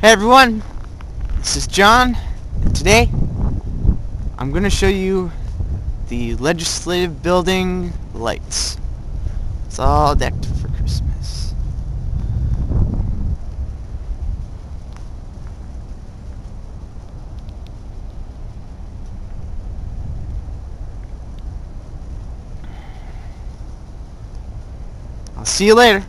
Hey everyone, this is John, and today I'm going to show you the legislative building lights. It's all decked for Christmas. I'll see you later.